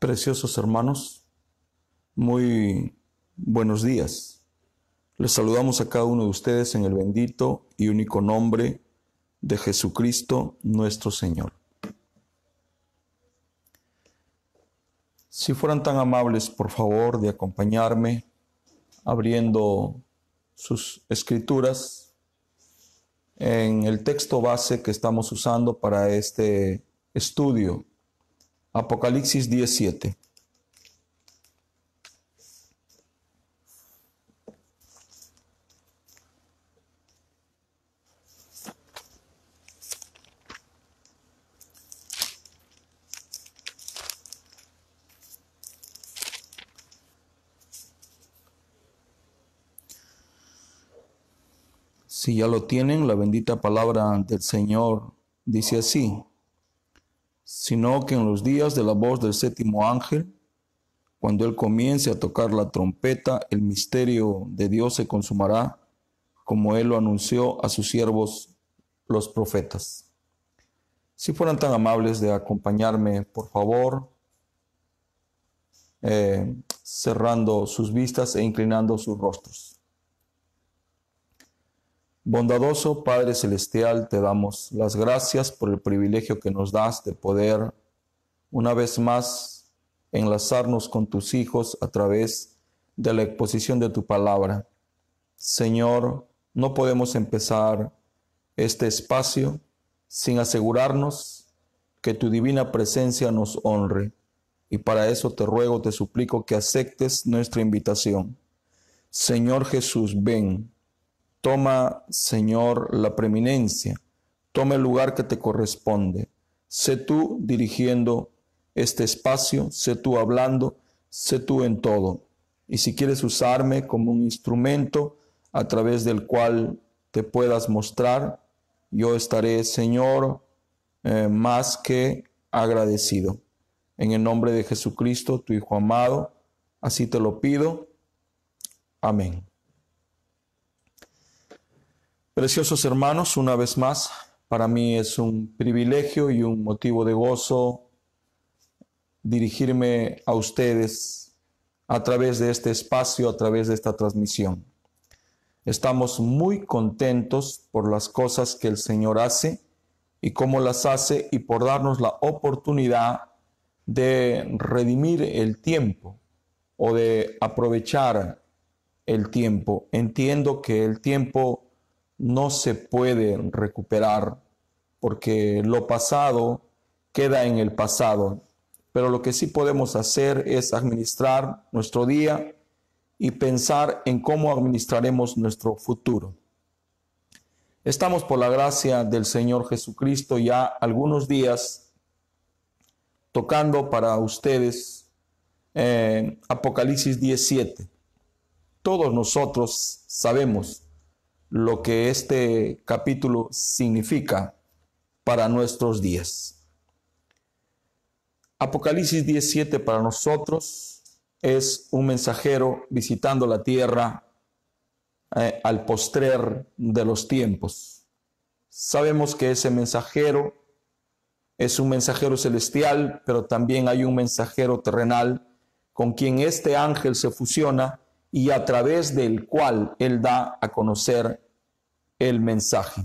Preciosos hermanos, muy buenos días. Les saludamos a cada uno de ustedes en el bendito y único nombre de Jesucristo nuestro Señor. Si fueran tan amables, por favor, de acompañarme abriendo sus escrituras en el texto base que estamos usando para este estudio Apocalipsis 17. Si ya lo tienen, la bendita palabra del Señor dice así sino que en los días de la voz del séptimo ángel, cuando él comience a tocar la trompeta, el misterio de Dios se consumará, como él lo anunció a sus siervos los profetas. Si fueran tan amables de acompañarme, por favor, eh, cerrando sus vistas e inclinando sus rostros. Bondadoso Padre Celestial, te damos las gracias por el privilegio que nos das de poder una vez más enlazarnos con tus hijos a través de la exposición de tu palabra. Señor, no podemos empezar este espacio sin asegurarnos que tu divina presencia nos honre. Y para eso te ruego, te suplico que aceptes nuestra invitación. Señor Jesús, ven Toma, Señor, la preeminencia, toma el lugar que te corresponde. Sé tú dirigiendo este espacio, sé tú hablando, sé tú en todo. Y si quieres usarme como un instrumento a través del cual te puedas mostrar, yo estaré, Señor, eh, más que agradecido. En el nombre de Jesucristo, tu Hijo amado, así te lo pido. Amén. Preciosos hermanos, una vez más, para mí es un privilegio y un motivo de gozo dirigirme a ustedes a través de este espacio, a través de esta transmisión. Estamos muy contentos por las cosas que el Señor hace y cómo las hace y por darnos la oportunidad de redimir el tiempo o de aprovechar el tiempo. Entiendo que el tiempo no se puede recuperar porque lo pasado queda en el pasado. Pero lo que sí podemos hacer es administrar nuestro día y pensar en cómo administraremos nuestro futuro. Estamos por la gracia del Señor Jesucristo ya algunos días tocando para ustedes eh, Apocalipsis 17. Todos nosotros sabemos lo que este capítulo significa para nuestros días. Apocalipsis 17 para nosotros es un mensajero visitando la tierra eh, al postrer de los tiempos. Sabemos que ese mensajero es un mensajero celestial, pero también hay un mensajero terrenal con quien este ángel se fusiona y a través del cual Él da a conocer el mensaje.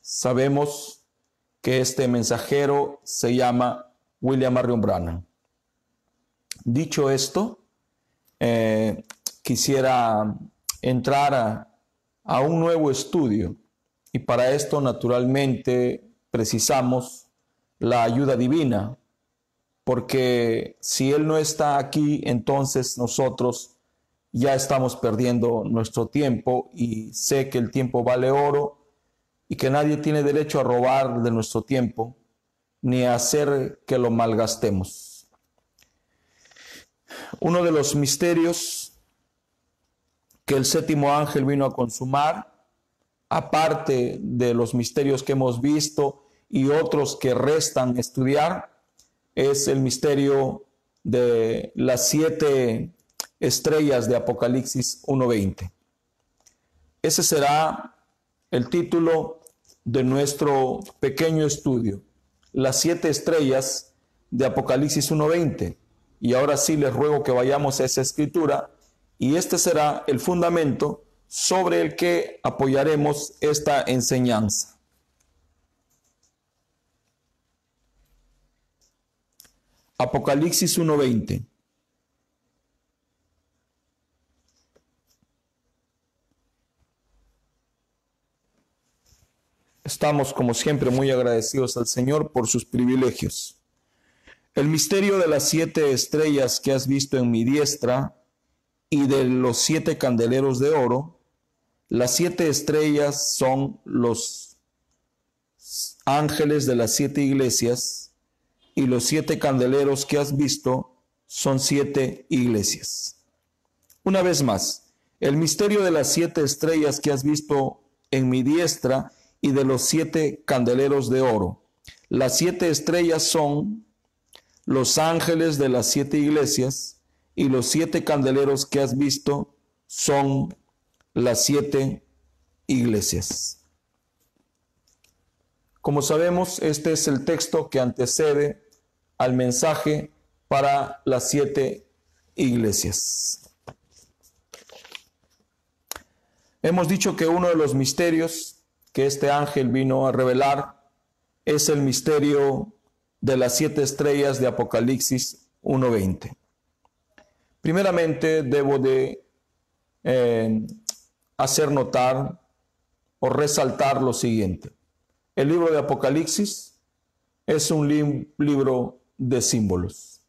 Sabemos que este mensajero se llama William Marion Brannan. Dicho esto, eh, quisiera entrar a, a un nuevo estudio y para esto naturalmente precisamos la ayuda divina, porque si Él no está aquí, entonces nosotros ya estamos perdiendo nuestro tiempo y sé que el tiempo vale oro y que nadie tiene derecho a robar de nuestro tiempo ni a hacer que lo malgastemos. Uno de los misterios que el séptimo ángel vino a consumar, aparte de los misterios que hemos visto y otros que restan estudiar, es el misterio de las siete estrellas de Apocalipsis 1.20. Ese será el título de nuestro pequeño estudio, las siete estrellas de Apocalipsis 1.20. Y ahora sí les ruego que vayamos a esa escritura y este será el fundamento sobre el que apoyaremos esta enseñanza. Apocalipsis 1:20. Estamos, como siempre, muy agradecidos al Señor por sus privilegios. El misterio de las siete estrellas que has visto en mi diestra y de los siete candeleros de oro, las siete estrellas son los ángeles de las siete iglesias y los siete candeleros que has visto son siete iglesias. Una vez más, el misterio de las siete estrellas que has visto en mi diestra y de los siete candeleros de oro. Las siete estrellas son los ángeles de las siete iglesias y los siete candeleros que has visto son las siete iglesias. Como sabemos, este es el texto que antecede al mensaje para las siete iglesias. Hemos dicho que uno de los misterios que este ángel vino a revelar es el misterio de las siete estrellas de Apocalipsis 1.20. Primeramente debo de eh, hacer notar o resaltar lo siguiente. El libro de Apocalipsis es un libro de símbolos.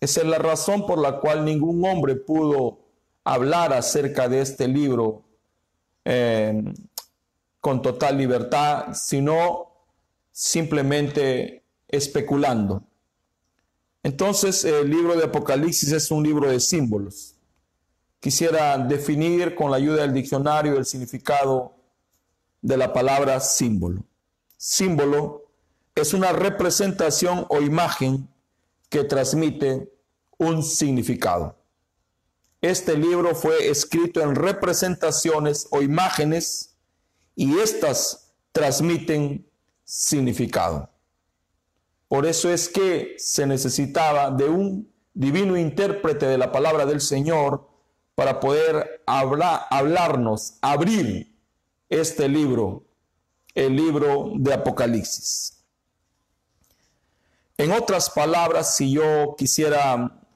Esa es la razón por la cual ningún hombre pudo hablar acerca de este libro eh, con total libertad, sino simplemente especulando. Entonces el libro de Apocalipsis es un libro de símbolos. Quisiera definir con la ayuda del diccionario el significado de la palabra símbolo. Símbolo es una representación o imagen que transmite un significado. Este libro fue escrito en representaciones o imágenes y éstas transmiten significado. Por eso es que se necesitaba de un divino intérprete de la palabra del Señor para poder hablar, hablarnos, abrir este libro, el libro de Apocalipsis. En otras palabras, si yo quisiera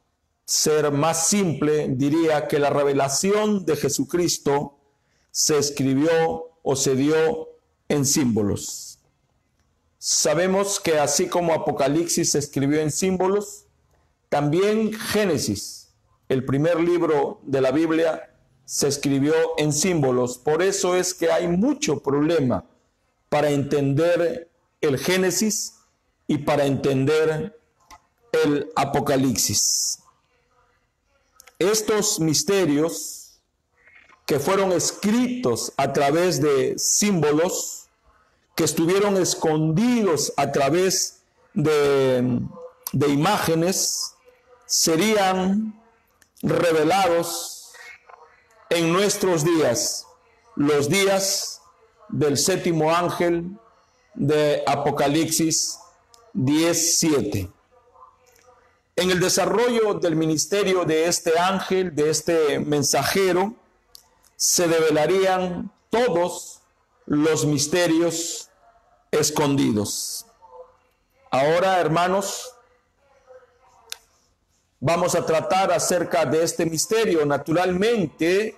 ser más simple, diría que la revelación de Jesucristo se escribió o se dio en símbolos. Sabemos que así como Apocalipsis se escribió en símbolos, también Génesis, el primer libro de la Biblia, se escribió en símbolos. Por eso es que hay mucho problema para entender el Génesis y para entender el Apocalipsis. Estos misterios que fueron escritos a través de símbolos, que estuvieron escondidos a través de, de imágenes, serían revelados en nuestros días, los días del séptimo ángel de Apocalipsis 17. En el desarrollo del ministerio de este ángel, de este mensajero, se develarían todos los misterios escondidos. Ahora, hermanos, vamos a tratar acerca de este misterio. Naturalmente,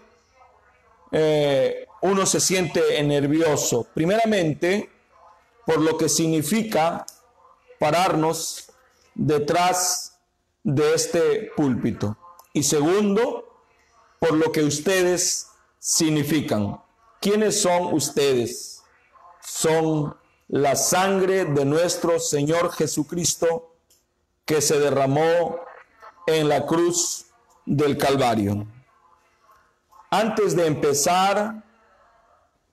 eh, uno se siente nervioso. Primeramente, por lo que significa pararnos detrás de este púlpito. Y segundo, por lo que ustedes significan. ¿Quiénes son ustedes? Son la sangre de nuestro Señor Jesucristo que se derramó en la cruz del Calvario. Antes de empezar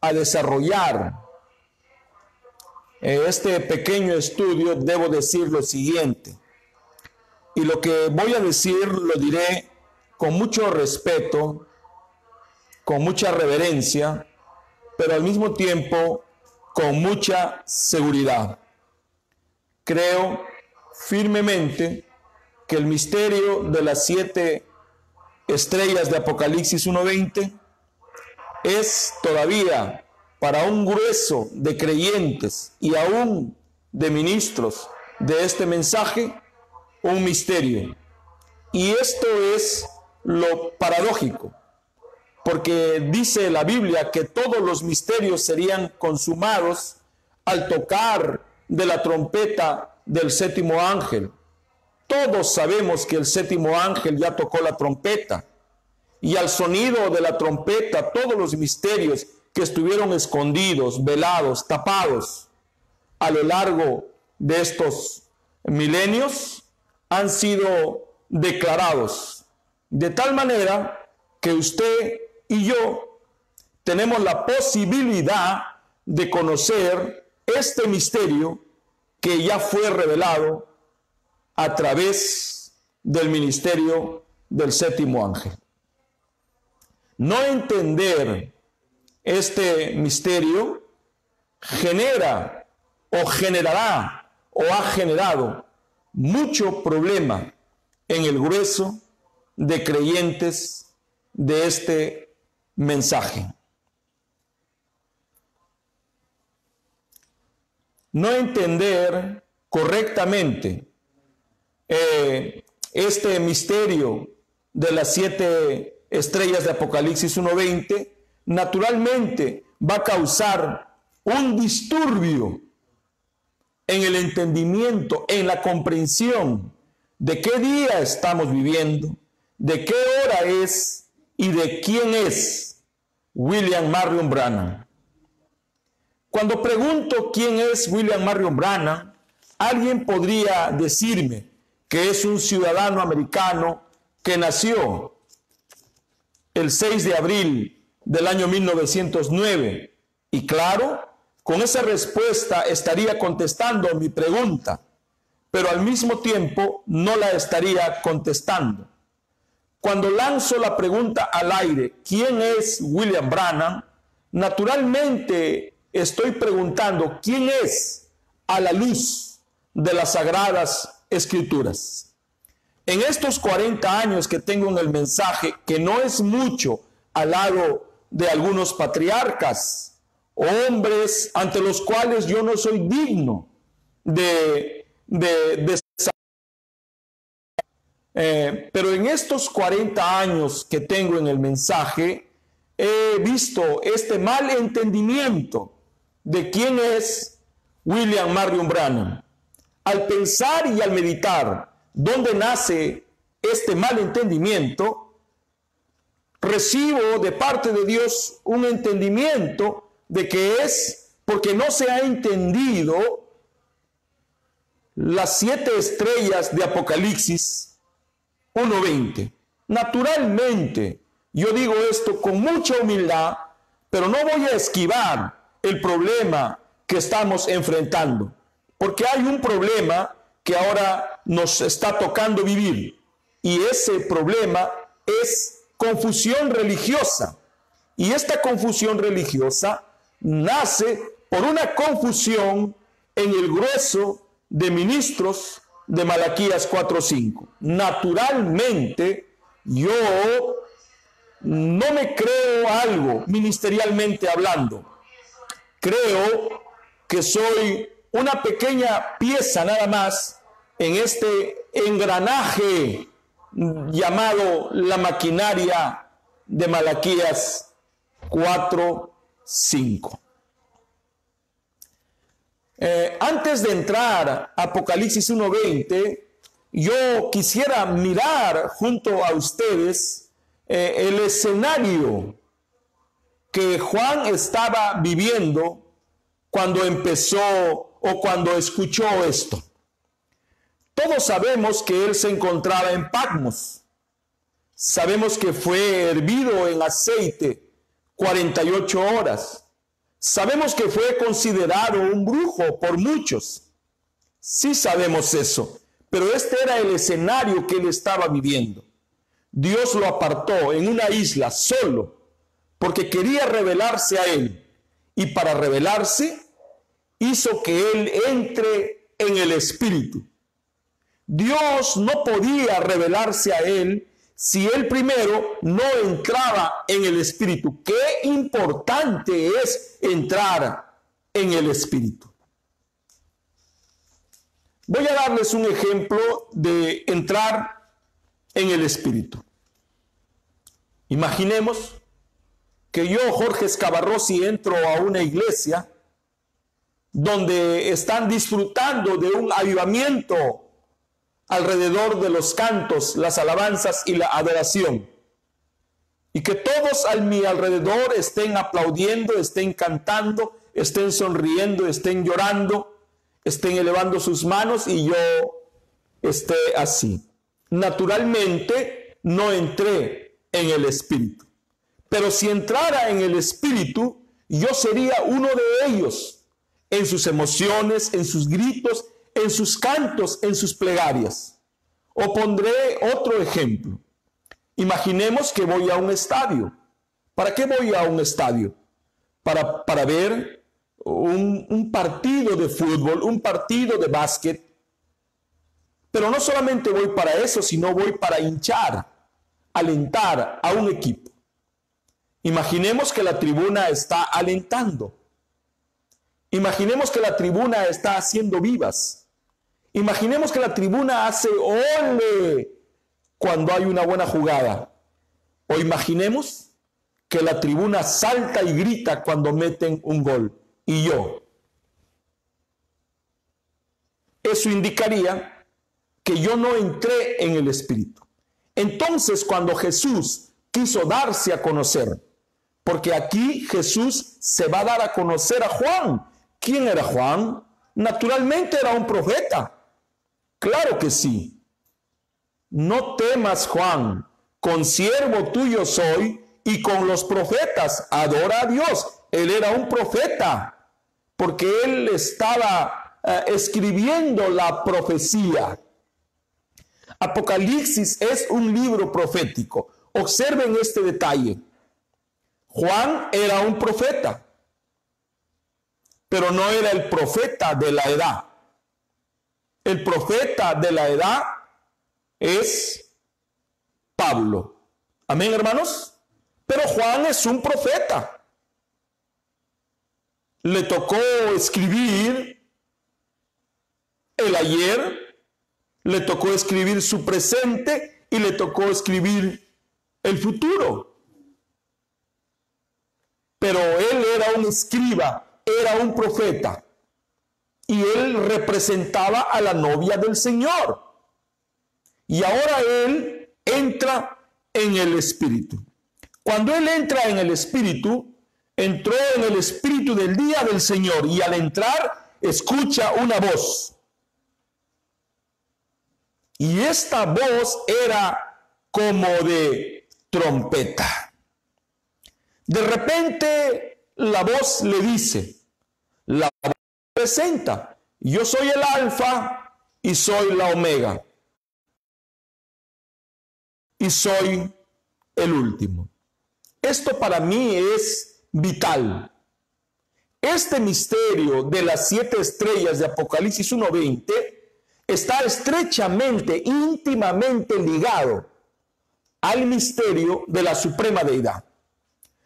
a desarrollar este pequeño estudio, debo decir lo siguiente. Y lo que voy a decir lo diré con mucho respeto con mucha reverencia, pero al mismo tiempo con mucha seguridad. Creo firmemente que el misterio de las siete estrellas de Apocalipsis 1.20 es todavía para un grueso de creyentes y aún de ministros de este mensaje un misterio. Y esto es lo paradójico, porque dice la Biblia que todos los misterios serían consumados al tocar de la trompeta del séptimo ángel. Todos sabemos que el séptimo ángel ya tocó la trompeta y al sonido de la trompeta todos los misterios que estuvieron escondidos, velados, tapados a lo largo de estos milenios han sido declarados de tal manera que usted y yo tenemos la posibilidad de conocer este misterio que ya fue revelado a través del ministerio del séptimo ángel. No entender este misterio genera o generará o ha generado mucho problema en el grueso de creyentes de este mensaje. No entender correctamente eh, este misterio de las siete estrellas de Apocalipsis 1.20 naturalmente va a causar un disturbio en el entendimiento, en la comprensión de qué día estamos viviendo, de qué hora es y de quién es William Marion Branham. Cuando pregunto quién es William Marion Branham, alguien podría decirme que es un ciudadano americano que nació el 6 de abril del año 1909. Y claro, con esa respuesta estaría contestando mi pregunta, pero al mismo tiempo no la estaría contestando. Cuando lanzo la pregunta al aire, ¿quién es William Branham? Naturalmente estoy preguntando, ¿quién es a la luz de las sagradas escrituras? En estos 40 años que tengo en el mensaje, que no es mucho al lado de algunos patriarcas, hombres ante los cuales yo no soy digno de, de, eh, pero en estos 40 años que tengo en el mensaje, he visto este mal entendimiento de quién es William Marion Branham. Al pensar y al meditar dónde nace este mal entendimiento, recibo de parte de Dios un entendimiento de que es porque no se ha entendido las siete estrellas de Apocalipsis 1.20. Naturalmente, yo digo esto con mucha humildad, pero no voy a esquivar el problema que estamos enfrentando, porque hay un problema que ahora nos está tocando vivir, y ese problema es confusión religiosa. Y esta confusión religiosa nace por una confusión en el grueso de ministros de Malaquías 4.5. Naturalmente, yo no me creo algo ministerialmente hablando. Creo que soy una pequeña pieza nada más en este engranaje llamado la maquinaria de Malaquías 4, 5. Eh, antes de entrar a Apocalipsis 1.20, yo quisiera mirar junto a ustedes eh, el escenario que Juan estaba viviendo cuando empezó o cuando escuchó esto. Todos sabemos que él se encontraba en Patmos. Sabemos que fue hervido en aceite 48 horas. Sabemos que fue considerado un brujo por muchos. Sí sabemos eso, pero este era el escenario que él estaba viviendo. Dios lo apartó en una isla solo porque quería revelarse a él y para revelarse hizo que él entre en el espíritu Dios no podía revelarse a él si él primero no entraba en el Espíritu. Qué importante es entrar en el Espíritu. Voy a darles un ejemplo de entrar en el Espíritu. Imaginemos que yo, Jorge Escabarrosi, entro a una iglesia donde están disfrutando de un avivamiento alrededor de los cantos, las alabanzas y la adoración. Y que todos a mi alrededor estén aplaudiendo, estén cantando, estén sonriendo, estén llorando, estén elevando sus manos y yo esté así. Naturalmente no entré en el Espíritu. Pero si entrara en el Espíritu, yo sería uno de ellos en sus emociones, en sus gritos, en sus cantos, en sus plegarias. O pondré otro ejemplo. Imaginemos que voy a un estadio. ¿Para qué voy a un estadio? Para, para ver un, un partido de fútbol, un partido de básquet. Pero no solamente voy para eso, sino voy para hinchar, alentar a un equipo. Imaginemos que la tribuna está alentando. Imaginemos que la tribuna está haciendo vivas. Imaginemos que la tribuna hace ole cuando hay una buena jugada. O imaginemos que la tribuna salta y grita cuando meten un gol. Y yo. Eso indicaría que yo no entré en el Espíritu. Entonces, cuando Jesús quiso darse a conocer, porque aquí Jesús se va a dar a conocer a Juan. ¿Quién era Juan? Naturalmente era un profeta. Claro que sí. No temas, Juan, consiervo tuyo soy y con los profetas adora a Dios. Él era un profeta porque él estaba eh, escribiendo la profecía. Apocalipsis es un libro profético. Observen este detalle. Juan era un profeta, pero no era el profeta de la edad. El profeta de la edad es Pablo. Amén, hermanos. Pero Juan es un profeta. Le tocó escribir el ayer, le tocó escribir su presente y le tocó escribir el futuro. Pero él era un escriba, era un profeta y él representaba a la novia del Señor. Y ahora él entra en el Espíritu. Cuando él entra en el Espíritu, entró en el Espíritu del día del Señor y al entrar escucha una voz. Y esta voz era como de trompeta. De repente la voz le dice, la Yo soy el alfa y soy la omega. Y soy el último. Esto para mí es vital. Este misterio de las siete estrellas de Apocalipsis 1.20 está estrechamente, íntimamente ligado al misterio de la suprema deidad.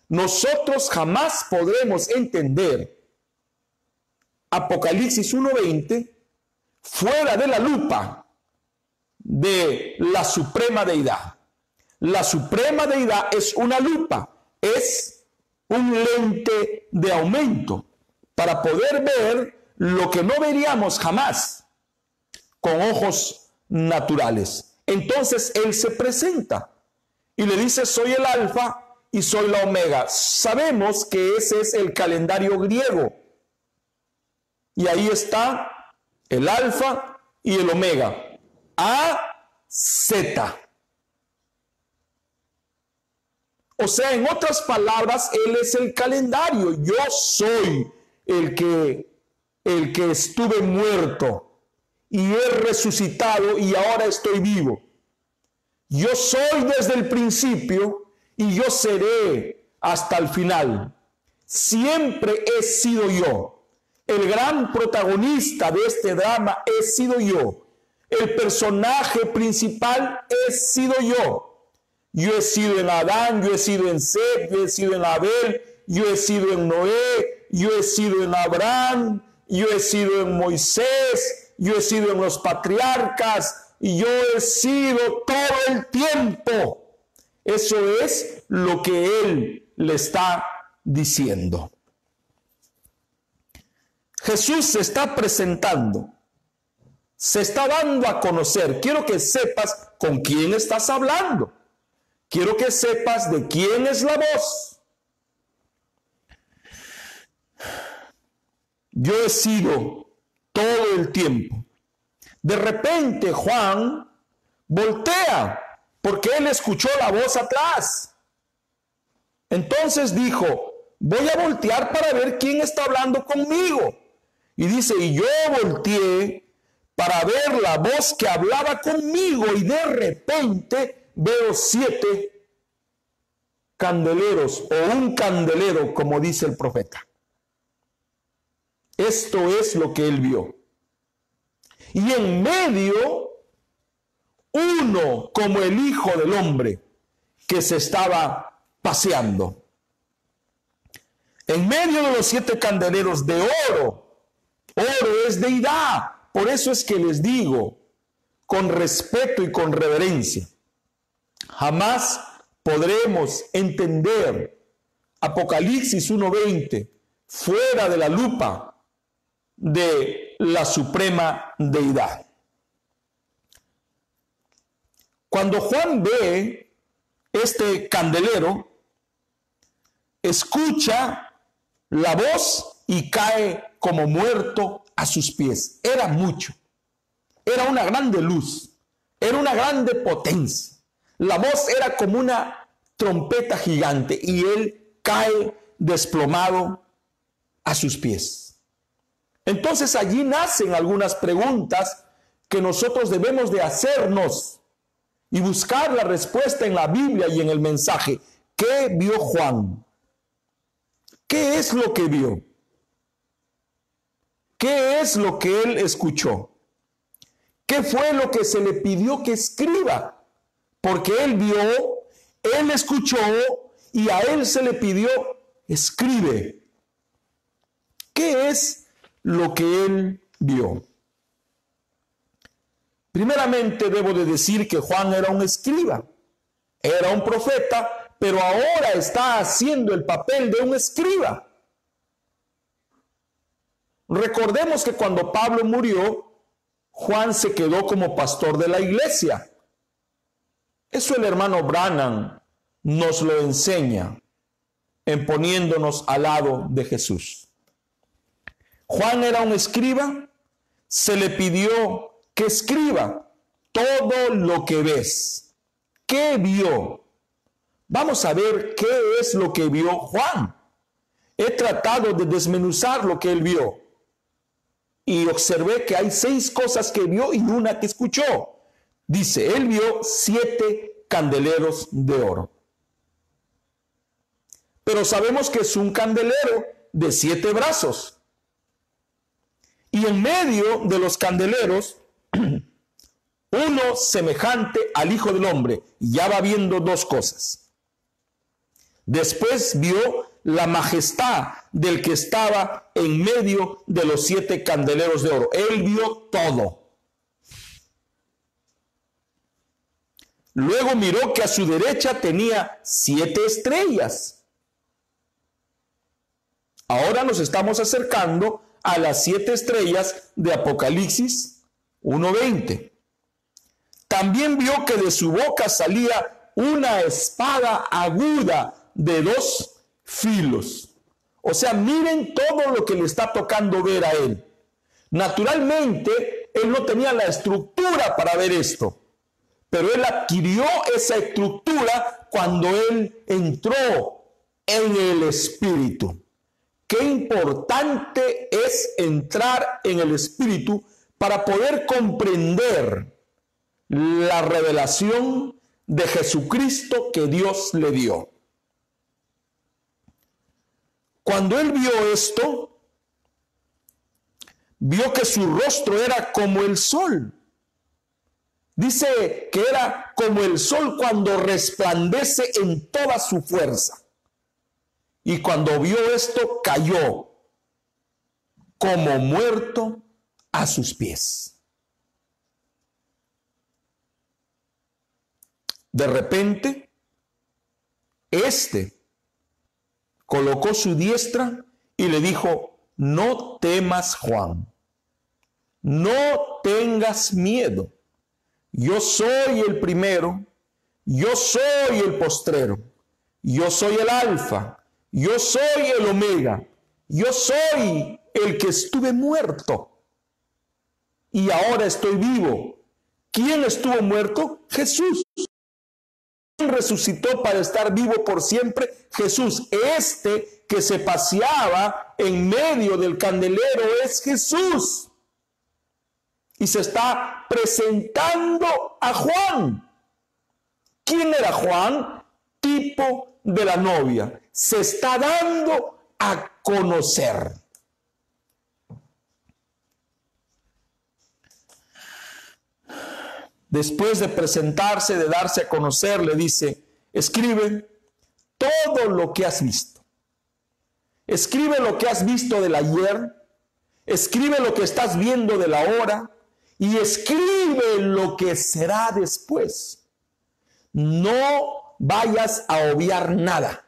Nosotros jamás podremos entender Apocalipsis 1.20 fuera de la lupa de la suprema deidad. La suprema deidad es una lupa, es un lente de aumento para poder ver lo que no veríamos jamás con ojos naturales. Entonces Él se presenta y le dice, soy el alfa y soy la omega. Sabemos que ese es el calendario griego y ahí está el alfa y el omega. A, Z. O sea, en otras palabras, Él es el calendario. Yo soy el que, el que estuve muerto y he resucitado y ahora estoy vivo. Yo soy desde el principio y yo seré hasta el final. Siempre he sido yo. El gran protagonista de este drama he sido yo. El personaje principal he sido yo. Yo he sido en Adán, yo he sido en Seth, yo he sido en Abel, yo he sido en Noé, yo he sido en Abraham, yo he sido en Moisés, yo he sido en los patriarcas, y yo he sido todo el tiempo. Eso es lo que él le está diciendo. Jesús se está presentando, se está dando a conocer. Quiero que sepas con quién estás hablando. Quiero que sepas de quién es la voz. Yo he sido todo el tiempo. De repente Juan voltea porque él escuchó la voz atrás. Entonces dijo, voy a voltear para ver quién está hablando conmigo. Y dice, y yo volteé para ver la voz que hablaba conmigo y de repente veo siete candeleros o un candelero, como dice el profeta. Esto es lo que él vio. Y en medio, uno como el Hijo del Hombre que se estaba paseando. En medio de los siete candeleros de oro, oro es deidad. Por eso es que les digo, con respeto y con reverencia, jamás podremos entender Apocalipsis 1.20 fuera de la lupa de la suprema deidad. Cuando Juan ve este candelero, escucha la voz y cae como muerto a sus pies. Era mucho. Era una grande luz. Era una grande potencia. La voz era como una trompeta gigante y él cae desplomado a sus pies. Entonces allí nacen algunas preguntas que nosotros debemos de hacernos y buscar la respuesta en la Biblia y en el mensaje. ¿Qué vio Juan? ¿Qué es lo que vio? ¿Qué es lo que él escuchó? ¿Qué fue lo que se le pidió que escriba? Porque él vio, él escuchó y a él se le pidió, escribe. ¿Qué es lo que él vio. Primeramente debo de decir que Juan era un escriba, era un profeta, pero ahora está haciendo el papel de un escriba. Recordemos que cuando Pablo murió, Juan se quedó como pastor de la iglesia. Eso el hermano Branham nos lo enseña en poniéndonos al lado de Jesús. Juan era un escriba, se le pidió que escriba todo lo que ves. ¿Qué vio? Vamos a ver qué es lo que vio Juan. He tratado de desmenuzar lo que él vio y observé que hay seis cosas que vio y una que escuchó. Dice, él vio siete candeleros de oro. Pero sabemos que es un candelero de siete brazos. Y en medio de los candeleros, uno semejante al Hijo del Hombre. Ya va viendo dos cosas. Después vio la majestad del que estaba en medio de los siete candeleros de oro. Él vio todo. Luego miró que a su derecha tenía siete estrellas. Ahora nos estamos acercando a las siete estrellas de Apocalipsis 1.20. También vio que de su boca salía una espada aguda de dos filos. O sea, miren todo lo que le está tocando ver a él. Naturalmente, él no tenía la estructura para ver esto, pero él adquirió esa estructura cuando él entró en el Espíritu. Qué importante es entrar en el Espíritu para poder comprender la revelación de Jesucristo que Dios le dio. Cuando él vio esto, vio que su rostro era como el sol Dice que era como el sol cuando resplandece en toda su fuerza. Y cuando vio esto, cayó como muerto a sus pies. De repente, este colocó su diestra y le dijo, no temas Juan, no tengas miedo, yo soy el primero, yo soy el postrero, yo soy el alfa, yo soy el omega, yo soy el que estuve muerto. Y ahora estoy vivo. ¿Quién estuvo muerto? Jesús. ¿Quién resucitó para estar vivo por siempre? Jesús. Este que se paseaba en medio del candelero es Jesús. Y se está presentando a Juan. ¿Quién era Juan? Tipo de la novia. Se está dando a conocer. Después de presentarse, de darse a conocer, le dice, escribe todo lo que has visto. Escribe lo que has visto del ayer, escribe lo que estás viendo de la hora y escribe lo que será después. No vayas a obviar nada.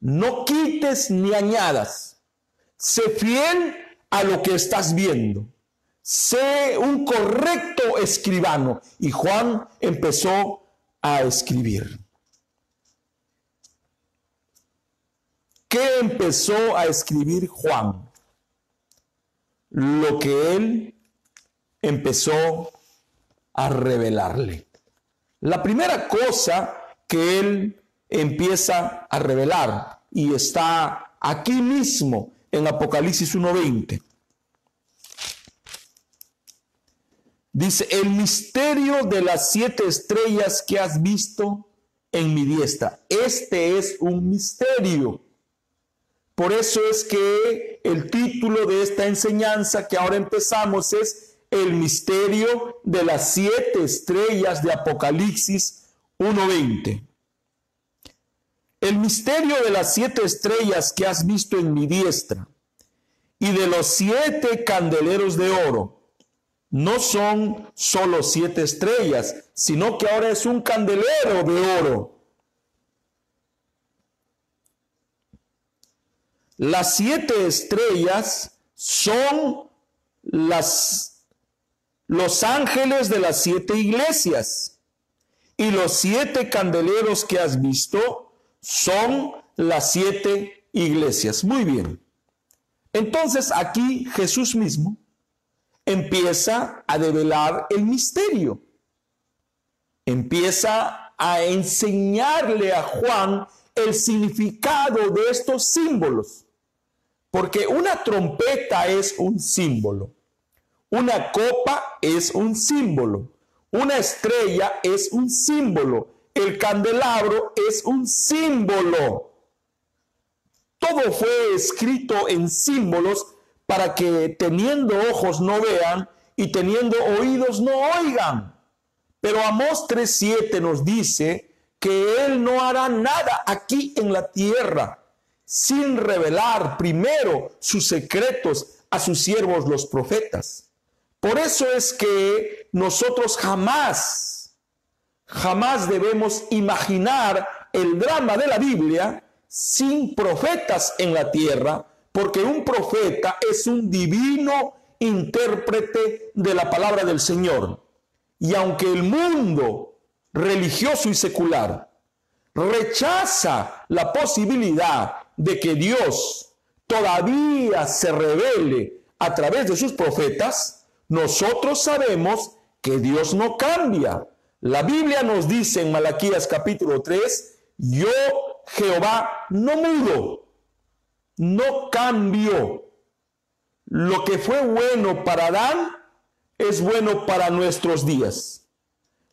No quites ni añadas. Sé fiel a lo que estás viendo sé un correcto escribano. Y Juan empezó a escribir. ¿Qué empezó a escribir Juan? Lo que él empezó a revelarle. La primera cosa que él empieza a revelar y está aquí mismo en Apocalipsis 1.20 Dice, el misterio de las siete estrellas que has visto en mi diestra. Este es un misterio. Por eso es que el título de esta enseñanza que ahora empezamos es el misterio de las siete estrellas de Apocalipsis 1.20. El misterio de las siete estrellas que has visto en mi diestra y de los siete candeleros de oro no son solo siete estrellas, sino que ahora es un candelero de oro. Las siete estrellas son las, los ángeles de las siete iglesias. Y los siete candeleros que has visto son las siete iglesias. Muy bien. Entonces aquí Jesús mismo empieza a develar el misterio. Empieza a enseñarle a Juan el significado de estos símbolos. Porque una trompeta es un símbolo, una copa es un símbolo, una estrella es un símbolo, el candelabro es un símbolo. Todo fue escrito en símbolos para que teniendo ojos no vean y teniendo oídos no oigan. Pero Amós 3.7 nos dice que Él no hará nada aquí en la tierra sin revelar primero sus secretos a sus siervos los profetas. Por eso es que nosotros jamás, jamás debemos imaginar el drama de la Biblia sin profetas en la tierra, porque un profeta es un divino intérprete de la palabra del Señor. Y aunque el mundo religioso y secular rechaza la posibilidad de que Dios todavía se revele a través de sus profetas, nosotros sabemos que Dios no cambia. La Biblia nos dice en Malaquías capítulo 3, yo Jehová no mudo no cambio. Lo que fue bueno para Adán es bueno para nuestros días.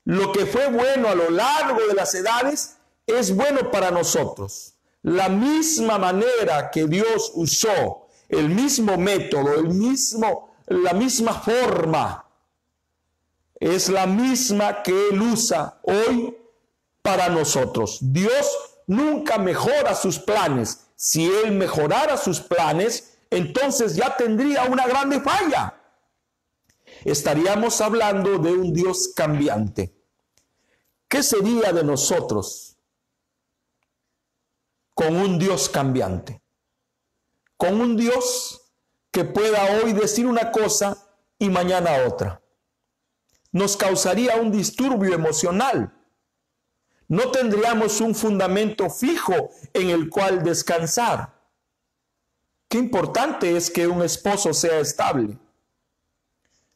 Lo que fue bueno a lo largo de las edades es bueno para nosotros. La misma manera que Dios usó, el mismo método, el mismo, la misma forma es la misma que Él usa hoy para nosotros. Dios nunca mejora sus planes. Si Él mejorara sus planes, entonces ya tendría una grande falla. Estaríamos hablando de un Dios cambiante. ¿Qué sería de nosotros con un Dios cambiante? Con un Dios que pueda hoy decir una cosa y mañana otra. Nos causaría un disturbio emocional no tendríamos un fundamento fijo en el cual descansar. Qué importante es que un esposo sea estable.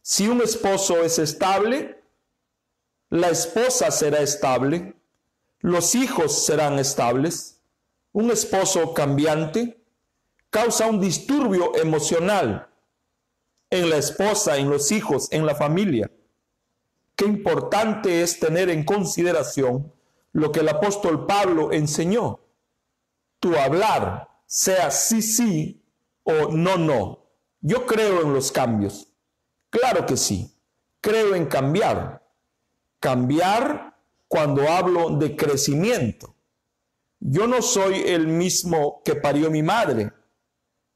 Si un esposo es estable, la esposa será estable, los hijos serán estables. Un esposo cambiante causa un disturbio emocional en la esposa, en los hijos, en la familia. Qué importante es tener en consideración lo que el apóstol Pablo enseñó. Tu hablar sea sí, sí o no, no. Yo creo en los cambios. Claro que sí. Creo en cambiar. Cambiar cuando hablo de crecimiento. Yo no soy el mismo que parió mi madre.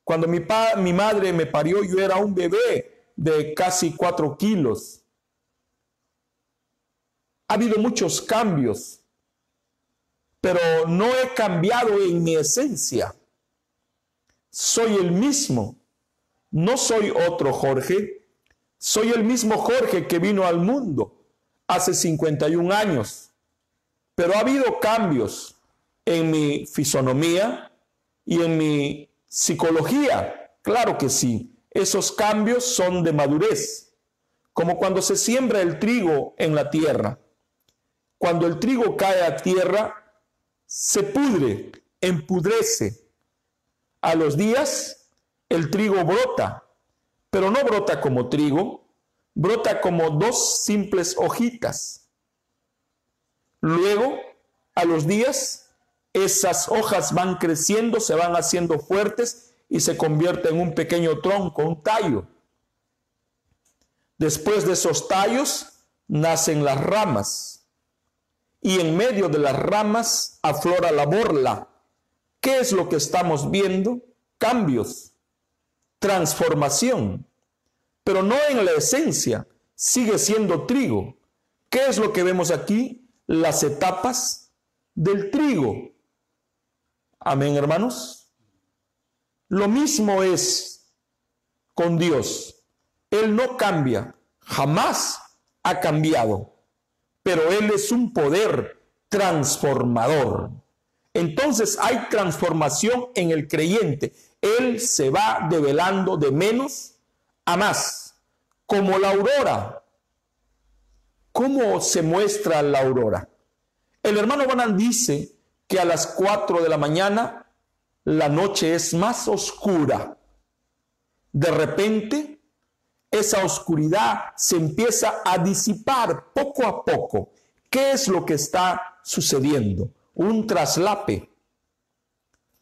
Cuando mi, mi madre me parió, yo era un bebé de casi cuatro kilos. Ha habido muchos cambios pero no he cambiado en mi esencia. Soy el mismo. No soy otro Jorge. Soy el mismo Jorge que vino al mundo hace 51 años. Pero ha habido cambios en mi fisonomía y en mi psicología. Claro que sí. Esos cambios son de madurez. Como cuando se siembra el trigo en la tierra. Cuando el trigo cae a tierra, se pudre, empudrece. A los días el trigo brota, pero no brota como trigo, brota como dos simples hojitas. Luego, a los días, esas hojas van creciendo, se van haciendo fuertes y se convierte en un pequeño tronco, un tallo. Después de esos tallos nacen las ramas y en medio de las ramas aflora la borla. ¿Qué es lo que estamos viendo? Cambios, transformación, pero no en la esencia, sigue siendo trigo. ¿Qué es lo que vemos aquí? Las etapas del trigo. Amén, hermanos. Lo mismo es con Dios. Él no cambia, jamás ha cambiado pero Él es un poder transformador. Entonces hay transformación en el creyente. Él se va develando de menos a más, como la aurora. ¿Cómo se muestra la aurora? El hermano Banan dice que a las 4 de la mañana la noche es más oscura. De repente esa oscuridad se empieza a disipar poco a poco. ¿Qué es lo que está sucediendo? Un traslape.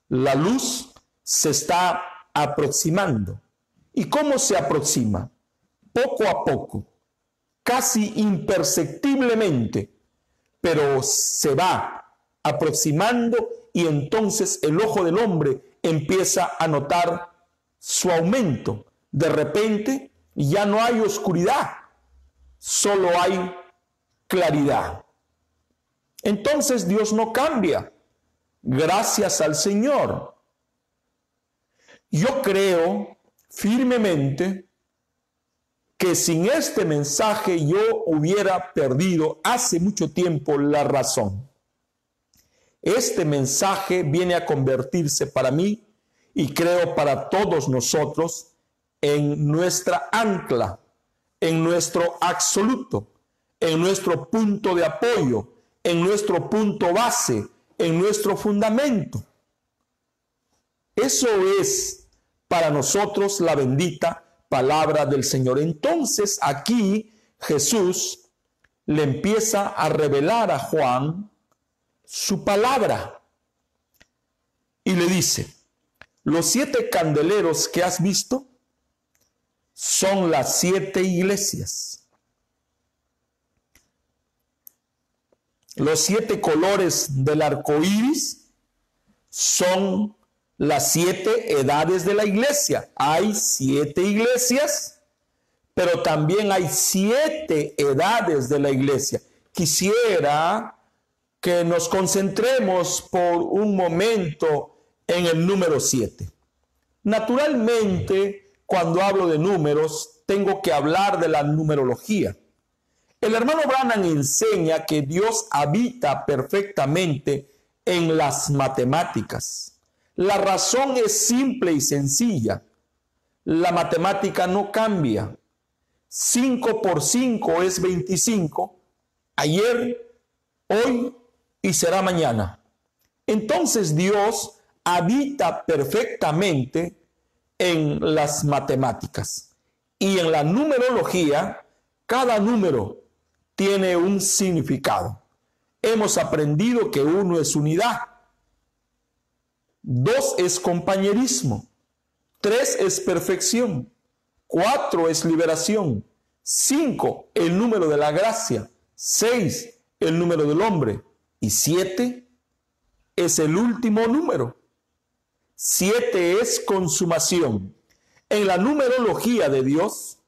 La luz se está aproximando. ¿Y cómo se aproxima? Poco a poco, casi imperceptiblemente, pero se va aproximando y entonces el ojo del hombre empieza a notar su aumento. De repente ya no hay oscuridad, solo hay claridad. Entonces Dios no cambia. Gracias al Señor. Yo creo firmemente que sin este mensaje yo hubiera perdido hace mucho tiempo la razón. Este mensaje viene a convertirse para mí y creo para todos nosotros en nuestra ancla, en nuestro absoluto, en nuestro punto de apoyo, en nuestro punto base, en nuestro fundamento. Eso es para nosotros la bendita palabra del Señor. Entonces aquí Jesús le empieza a revelar a Juan su palabra y le dice, los siete candeleros que has visto son las siete iglesias. Los siete colores del arco iris son las siete edades de la iglesia. Hay siete iglesias, pero también hay siete edades de la iglesia. Quisiera que nos concentremos por un momento en el número siete. Naturalmente, cuando hablo de números, tengo que hablar de la numerología. El hermano Branham enseña que Dios habita perfectamente en las matemáticas. La razón es simple y sencilla. La matemática no cambia. 5 por 5 es 25. Ayer, hoy y será mañana. Entonces Dios habita perfectamente en las matemáticas. Y en la numerología, cada número tiene un significado. Hemos aprendido que uno es unidad, dos es compañerismo, tres es perfección, cuatro es liberación, cinco el número de la gracia, seis el número del hombre y siete es el último número. Siete es consumación. En la numerología de Dios,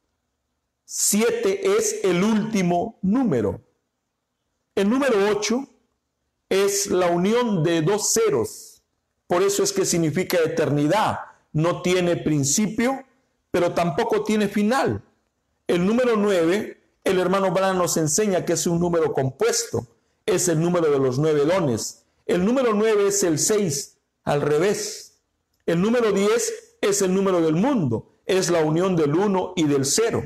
Siete es el último número. El número ocho es la unión de dos ceros. Por eso es que significa eternidad. No tiene principio, pero tampoco tiene final. El número nueve, el hermano Bran nos enseña que es un número compuesto. Es el número de los nueve dones. El número nueve es el seis, al revés. El número diez es el número del mundo. Es la unión del uno y del cero.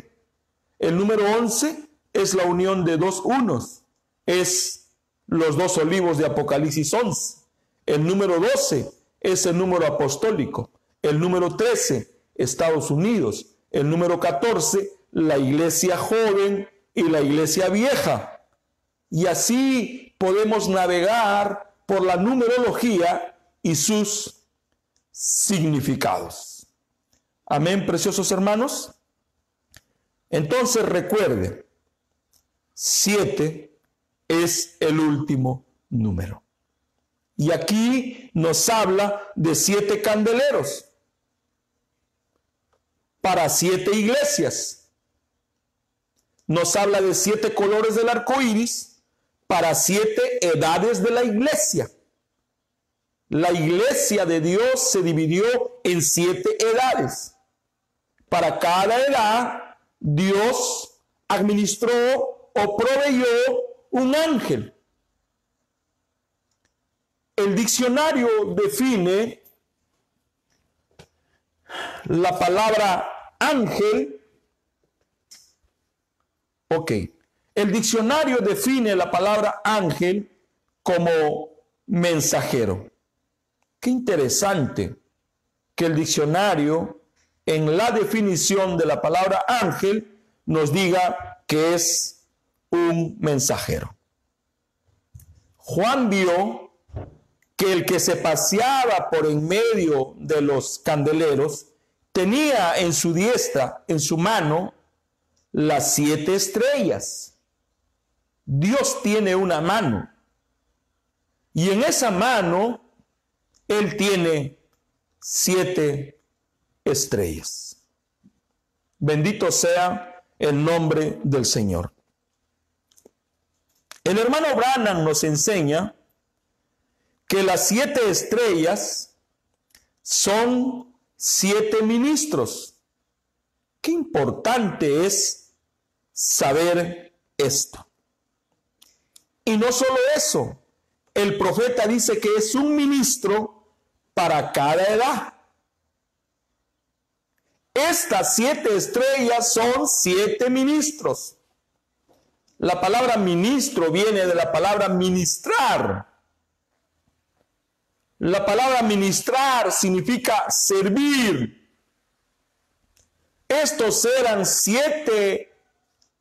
El número 11 es la unión de dos unos, es los dos olivos de Apocalipsis 11. El número 12 es el número apostólico. El número 13, Estados Unidos. El número 14, la iglesia joven y la iglesia vieja. Y así podemos navegar por la numerología y sus significados. Amén, preciosos hermanos. Entonces recuerde, siete es el último número. Y aquí nos habla de siete candeleros para siete iglesias. Nos habla de siete colores del arco iris para siete edades de la iglesia. La iglesia de Dios se dividió en siete edades. Para cada edad Dios administró o proveyó un ángel. El diccionario define la palabra ángel. Ok. El diccionario define la palabra ángel como mensajero. Qué interesante que el diccionario en la definición de la palabra ángel nos diga que es un mensajero. Juan vio que el que se paseaba por en medio de los candeleros tenía en su diestra, en su mano, las siete estrellas. Dios tiene una mano. Y en esa mano, Él tiene siete estrellas. Bendito sea el nombre del Señor. El hermano Branham nos enseña que las siete estrellas son siete ministros. Qué importante es saber esto. Y no solo eso, el profeta dice que es un ministro para cada edad. Estas siete estrellas son siete ministros. La palabra ministro viene de la palabra ministrar. La palabra ministrar significa servir. Estos eran siete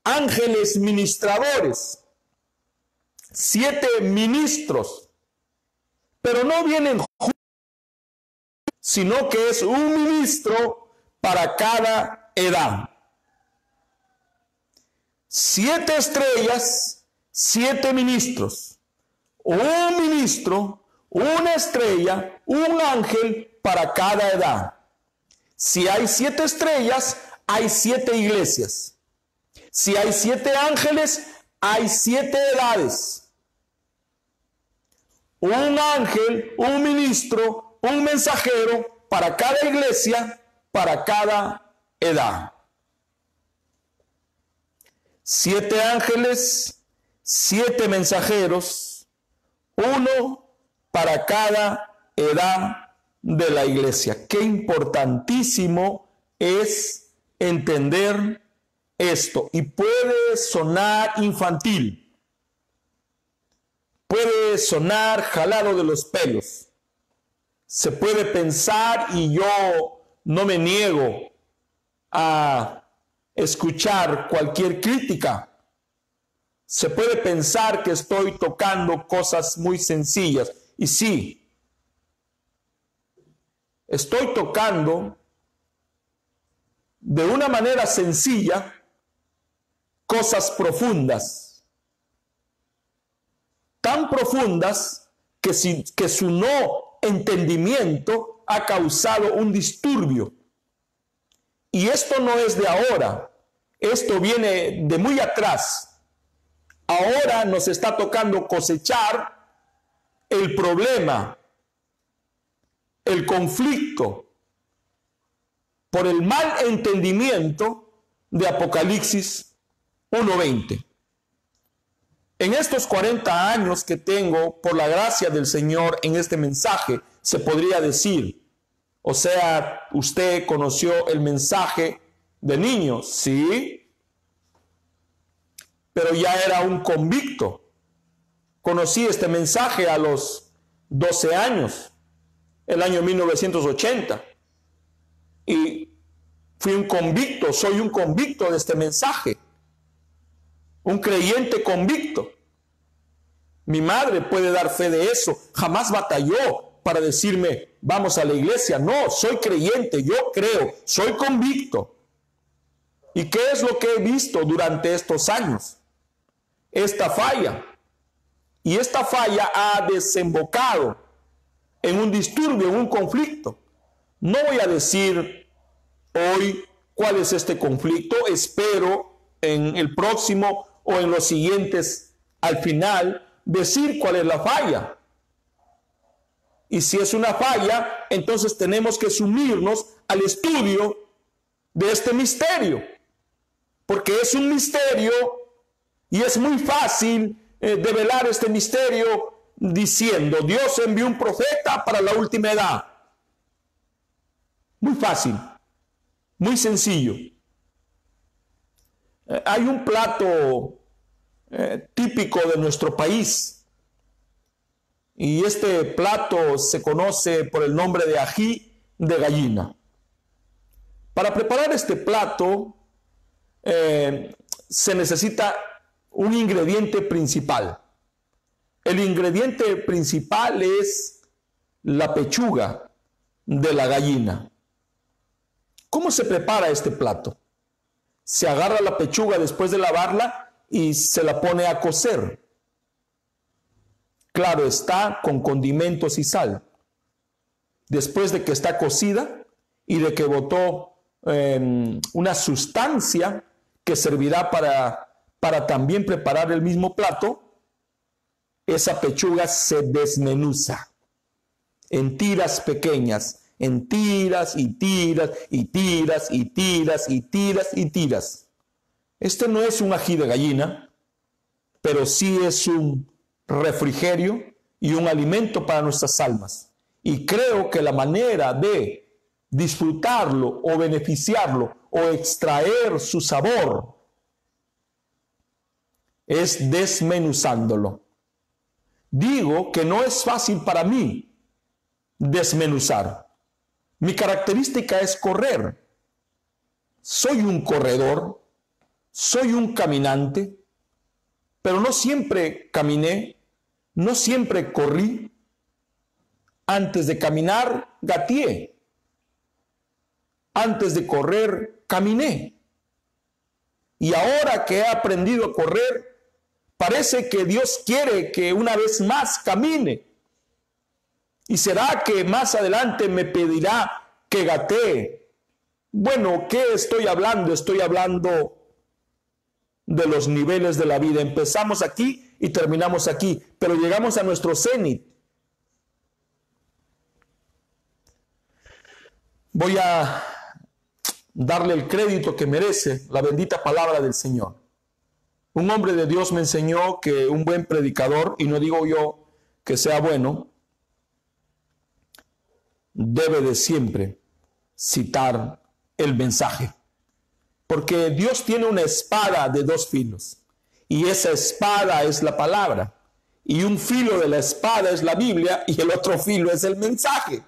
ángeles ministradores, siete ministros, pero no vienen sino que es un ministro para cada edad. Siete estrellas, siete ministros. un ministro, una estrella, un ángel para cada edad. Si hay siete estrellas, hay siete iglesias. Si hay siete ángeles, hay siete edades. Un ángel, un ministro, un mensajero para cada iglesia, para cada edad. Siete ángeles, siete mensajeros, uno para cada edad de la iglesia. Qué importantísimo es entender esto. Y puede sonar infantil, puede sonar jalado de los pelos. Se puede pensar y yo no me niego a escuchar cualquier crítica. Se puede pensar que estoy tocando cosas muy sencillas. Y sí, estoy tocando de una manera sencilla cosas profundas, tan profundas que, que su no entendimiento ha causado un disturbio. Y esto no es de ahora, esto viene de muy atrás. Ahora nos está tocando cosechar el problema, el conflicto, por el mal entendimiento de Apocalipsis 1.20. En estos 40 años que tengo, por la gracia del Señor, en este mensaje, se podría decir, o sea, usted conoció el mensaje de niño, sí, pero ya era un convicto. Conocí este mensaje a los 12 años, el año 1980, y fui un convicto, soy un convicto de este mensaje un creyente convicto. Mi madre puede dar fe de eso. Jamás batalló para decirme, vamos a la iglesia. No, soy creyente, yo creo, soy convicto. ¿Y qué es lo que he visto durante estos años? Esta falla. Y esta falla ha desembocado en un disturbio, en un conflicto. No voy a decir hoy cuál es este conflicto. Espero en el próximo o en los siguientes al final decir cuál es la falla. Y si es una falla, entonces tenemos que sumirnos al estudio de este misterio. Porque es un misterio y es muy fácil eh, develar este misterio diciendo, Dios envió un profeta para la última edad. Muy fácil, muy sencillo. Eh, hay un plato eh, típico de nuestro país y este plato se conoce por el nombre de ají de gallina. Para preparar este plato eh, se necesita un ingrediente principal. El ingrediente principal es la pechuga de la gallina. ¿Cómo se prepara este plato? se agarra la pechuga después de lavarla y se la pone a cocer. Claro está, con condimentos y sal. Después de que está cocida y de que botó em, una sustancia que servirá para, para también preparar el mismo plato, esa pechuga se desmenuza en tiras pequeñas en tiras y tiras y tiras y tiras y tiras y tiras. Este no es un ají de gallina, pero sí es un refrigerio y un alimento para nuestras almas. Y creo que la manera de disfrutarlo o beneficiarlo o extraer su sabor es desmenuzándolo. Digo que no es fácil para mí desmenuzar. Mi característica es correr. Soy un corredor, soy un caminante, pero no siempre caminé, no siempre corrí. Antes de caminar, gateé. Antes de correr, caminé. Y ahora que he aprendido a correr, parece que Dios quiere que una vez más camine. ¿Y será que más adelante me pedirá que gatee? Bueno, ¿qué estoy hablando? Estoy hablando de los niveles de la vida. Empezamos aquí y terminamos aquí, pero llegamos a nuestro cenit. Voy a darle el crédito que merece la bendita palabra del Señor. Un hombre de Dios me enseñó que un buen predicador, y no digo yo que sea bueno, debe de siempre citar el mensaje. Porque Dios tiene una espada de dos filos, y esa espada es la palabra, y un filo de la espada es la Biblia, y el otro filo es el mensaje.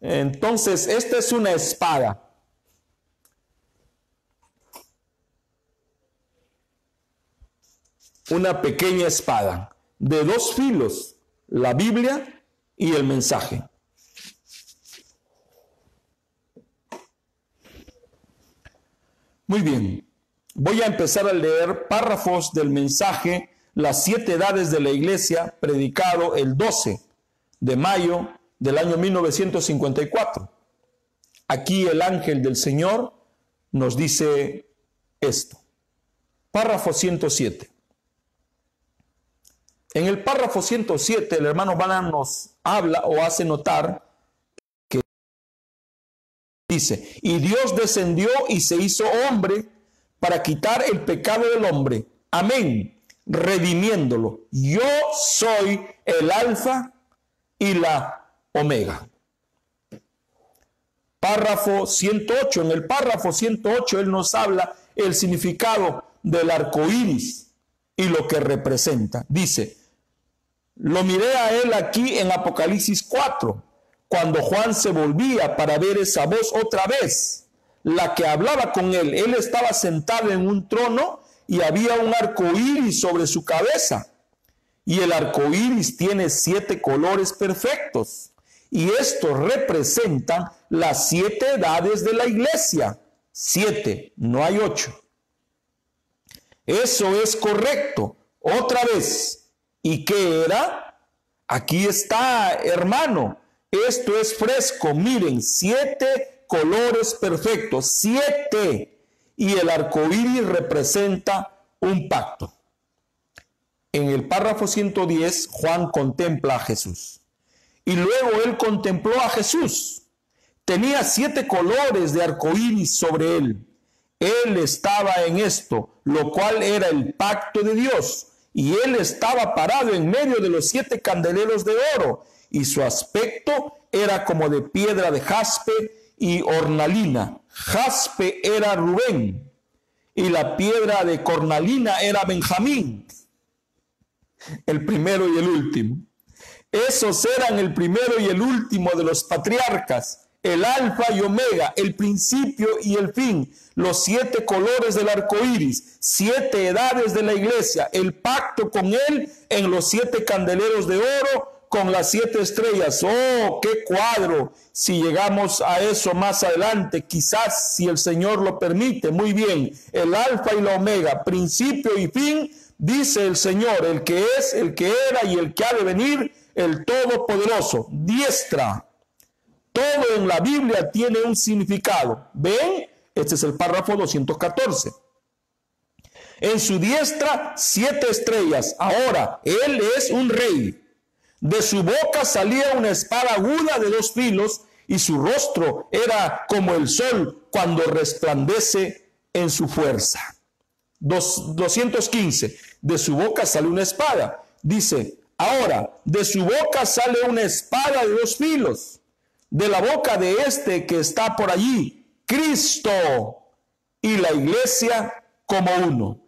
Entonces, esta es una espada. Una pequeña espada de dos filos, la Biblia y el mensaje. Muy bien, voy a empezar a leer párrafos del mensaje Las siete edades de la iglesia, predicado el 12 de mayo del año 1954. Aquí el ángel del Señor nos dice esto. Párrafo 107. En el párrafo 107 el hermano Bana nos habla o hace notar dice, y Dios descendió y se hizo hombre para quitar el pecado del hombre. Amén. Redimiéndolo. Yo soy el alfa y la omega. Párrafo 108. En el párrafo 108 él nos habla el significado del arco iris y lo que representa. Dice: Lo miré a él aquí en Apocalipsis 4, cuando Juan se volvía para ver esa voz otra vez, la que hablaba con él. Él estaba sentado en un trono y había un arco iris sobre su cabeza. Y el arco iris tiene siete colores perfectos y esto representa las siete edades de la iglesia. Siete, no hay ocho. Eso es correcto. Otra vez. ¿Y qué era? Aquí está, hermano. Esto es fresco. Miren, siete colores perfectos. Siete. Y el arco iris representa un pacto. En el párrafo 110, Juan contempla a Jesús. Y luego él contempló a Jesús. Tenía siete colores de arcoíris sobre él. Él estaba en esto, lo cual era el pacto de Dios. Y él estaba parado en medio de los siete candeleros de oro. Y su aspecto era como de piedra de jaspe y ornalina. Jaspe era Rubén. Y la piedra de cornalina era Benjamín. El primero y el último. Esos eran el primero y el último de los patriarcas, el alfa y omega, el principio y el fin, los siete colores del arco iris, siete edades de la iglesia, el pacto con él en los siete candeleros de oro con las siete estrellas. Oh, qué cuadro. Si llegamos a eso más adelante, quizás si el Señor lo permite, muy bien. El alfa y la omega, principio y fin, dice el Señor, el que es, el que era y el que ha de venir, el Todopoderoso, diestra. Todo en la Biblia tiene un significado. ¿Ven? Este es el párrafo 214. En su diestra, siete estrellas. Ahora, Él es un rey. De su boca salía una espada aguda de dos filos y su rostro era como el sol cuando resplandece en su fuerza. 215. De su boca sale una espada. Dice, Ahora, de su boca sale una espada de dos filos, de la boca de este que está por allí, Cristo y la iglesia como uno.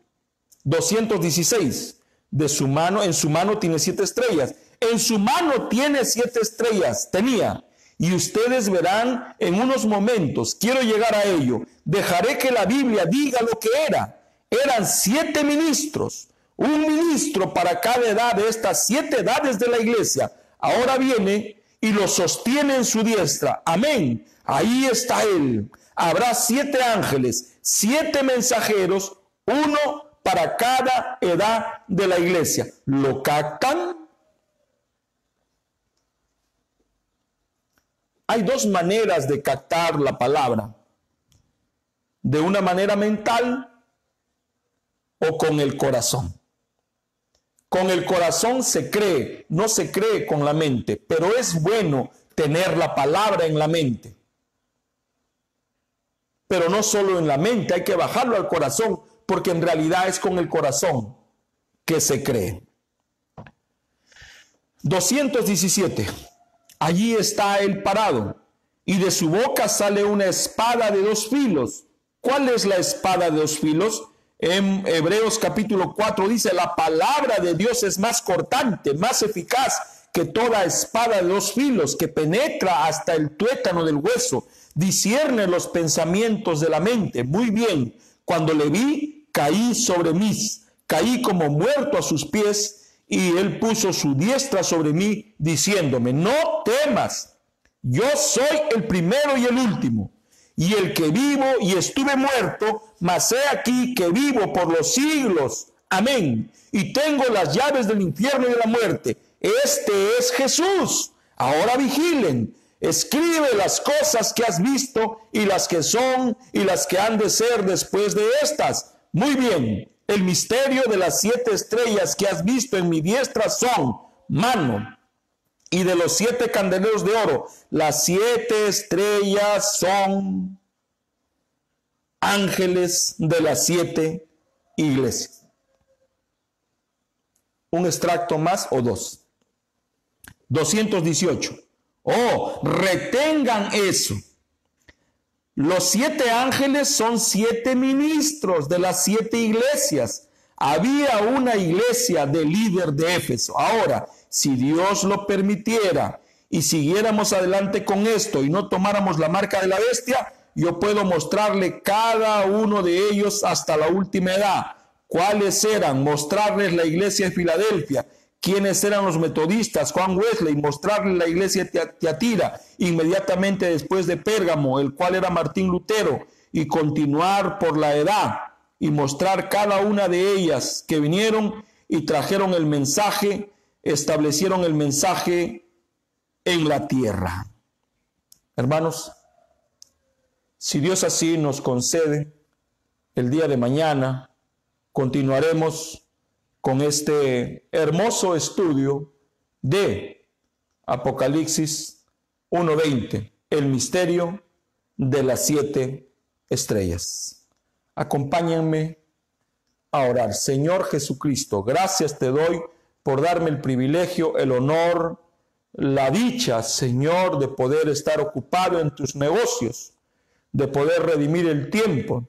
216. De su mano, en su mano tiene siete estrellas. En su mano tiene siete estrellas, tenía. Y ustedes verán en unos momentos, quiero llegar a ello, dejaré que la Biblia diga lo que era. Eran siete ministros, un ministro para cada edad de estas siete edades de la iglesia. Ahora viene y lo sostiene en su diestra. Amén. Ahí está él. Habrá siete ángeles, siete mensajeros, uno para cada edad de la iglesia. ¿Lo captan? Hay dos maneras de captar la palabra. De una manera mental o con el corazón. Con el corazón se cree, no se cree con la mente, pero es bueno tener la palabra en la mente. Pero no solo en la mente, hay que bajarlo al corazón, porque en realidad es con el corazón que se cree. 217. Allí está el parado, y de su boca sale una espada de dos filos. ¿Cuál es la espada de dos filos? En Hebreos capítulo 4 dice, la palabra de Dios es más cortante, más eficaz que toda espada de dos filos, que penetra hasta el tuétano del hueso, discierne los pensamientos de la mente. Muy bien, cuando le vi, caí sobre mí, caí como muerto a sus pies y él puso su diestra sobre mí, diciéndome, no temas, yo soy el primero y el último, y el que vivo y estuve muerto, mas he aquí que vivo por los siglos. Amén. Y tengo las llaves del infierno y de la muerte. Este es Jesús. Ahora vigilen. Escribe las cosas que has visto y las que son y las que han de ser después de estas. Muy bien. El misterio de las siete estrellas que has visto en mi diestra son mano. Y de los siete candeleros de oro, las siete estrellas son ángeles de las siete iglesias. Un extracto más o dos. 218. Oh, retengan eso. Los siete ángeles son siete ministros de las siete iglesias. Había una iglesia de líder de Éfeso. Ahora, si Dios lo permitiera y siguiéramos adelante con esto y no tomáramos la marca de la bestia, yo puedo mostrarle cada uno de ellos hasta la última edad. ¿Cuáles eran? Mostrarles la iglesia de Filadelfia quiénes eran los metodistas, Juan Wesley, mostrarle la iglesia Tiatira inmediatamente después de Pérgamo, el cual era Martín Lutero, y continuar por la edad y mostrar cada una de ellas que vinieron y trajeron el mensaje, establecieron el mensaje en la tierra. Hermanos, si Dios así nos concede, el día de mañana continuaremos con este hermoso estudio de Apocalipsis 1.20, el misterio de las siete estrellas. Acompáñenme a orar. Señor Jesucristo, gracias te doy por darme el privilegio, el honor, la dicha, Señor, de poder estar ocupado en tus negocios, de poder redimir el tiempo,